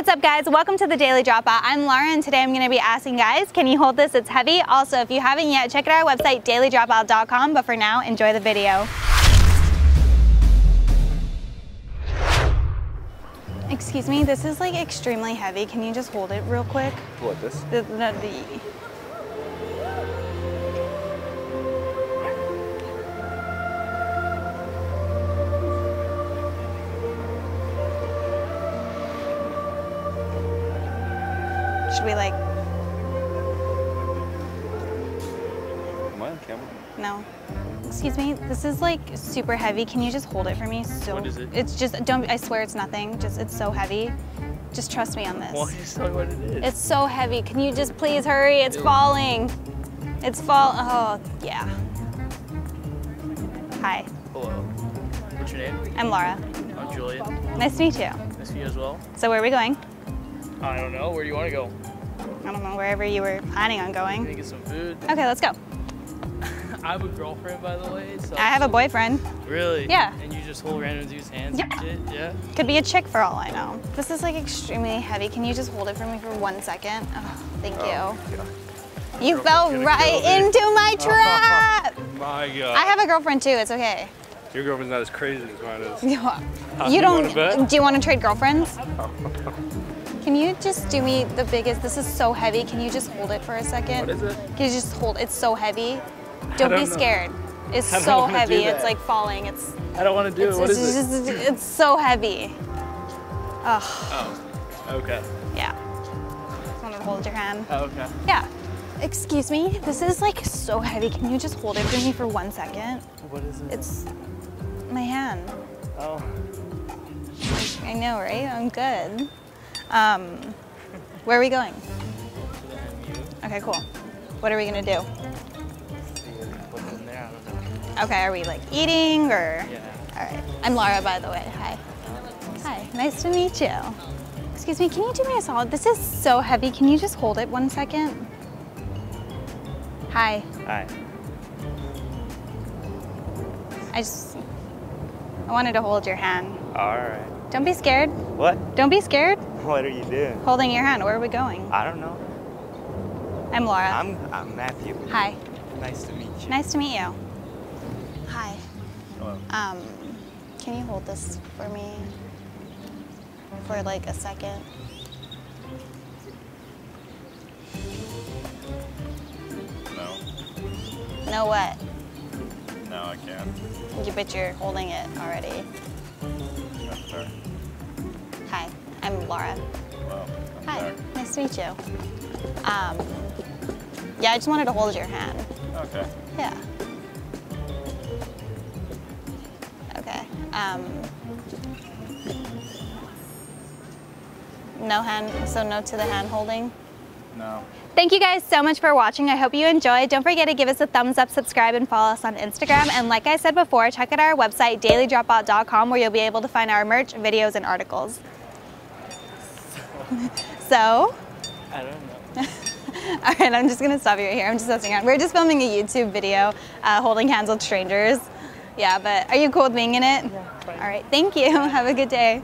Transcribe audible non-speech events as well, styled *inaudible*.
What's up guys? Welcome to the Daily Dropout. I'm Lara and today I'm going to be asking guys, can you hold this? It's heavy. Also, if you haven't yet, check out our website dailydropout.com, but for now, enjoy the video. Excuse me, this is like extremely heavy. Can you just hold it real quick? What, this? The, the, the Should we like, Am I on camera? no? Excuse me, this is like super heavy. Can you just hold it for me? So What is it? It's just don't. I swear it's nothing. Just it's so heavy. Just trust me on this. Why tell me what it is? It's so heavy. Can you just please hurry? It's falling. It's fall. Oh yeah. Hi, Hello. What's your name? I'm Lara. I'm Julian. Nice to meet you. Nice to meet you as well. So where are we going? I don't know. Where do you want to go? I don't know wherever you were planning on Gonna going. get some food. Okay, let's go. *laughs* I have a girlfriend, by the way. So I have a boyfriend. Really? Yeah. And you just hold random dudes' hands Yeah. and shit? Yeah. Could be a chick for all I know. This is like extremely heavy. Can you just hold it for me for one second? Oh, thank you. yeah. You Girlfriend's fell right into my *laughs* trap. My God. I have a girlfriend too. It's okay. Your girlfriend's not as crazy as mine is. *laughs* You, uh, you you don't. Do you want to trade girlfriends? Can you just do me the biggest? This is so heavy. Can you just hold it for a second? What is it? Can you just hold? It's so heavy. Don't, don't be know. scared. It's so heavy. It's like falling. It's I don't want to do it's, it. What it's, is it? it's so heavy. Ugh. Oh. Okay. Yeah. Just wanted to hold your hand. Oh, okay. Yeah. Excuse me. This is like so heavy. Can you just hold it for me for one second? What is it? It's my hand. Oh. I know, right? I'm good. Um, where are we going? Okay, cool. What are we gonna do? What's in there? I don't know. Okay, are we like eating or? Yeah. All right. I'm Lara, by the way. Hi. Hi. Nice to meet you. Excuse me. Can you do me a solid? This is so heavy. Can you just hold it one second? Hi. Hi. I just I wanted to hold your hand. All right. Don't be scared. What? Don't be scared. What are you doing? Holding your hand. Where are we going? I don't know. I'm Lara. I'm I'm Matthew. Hi. Nice to meet you. Nice to meet you. Hi. Hello. Um, can you hold this for me for like a second? No. No what? No, I can't. You bet you're holding it already. That's fair. Lara. Hi, nice to meet you. Um, yeah, I just wanted to hold your hand. Okay. Yeah. Okay. Um, no hand, so no to the hand holding. No. Thank you guys so much for watching. I hope you enjoyed. Don't forget to give us a thumbs up, subscribe, and follow us on Instagram. And like I said before, check out our website, dailydropout.com, where you'll be able to find our merch, videos, and articles. *laughs* so, I don't know. *laughs* all right, I'm just gonna stop you right here. I'm just messing around. We're just filming a YouTube video, uh, holding hands with strangers. Yeah, but are you cool with being in it? Yeah, fine. All right, thank you. *laughs* Have a good day.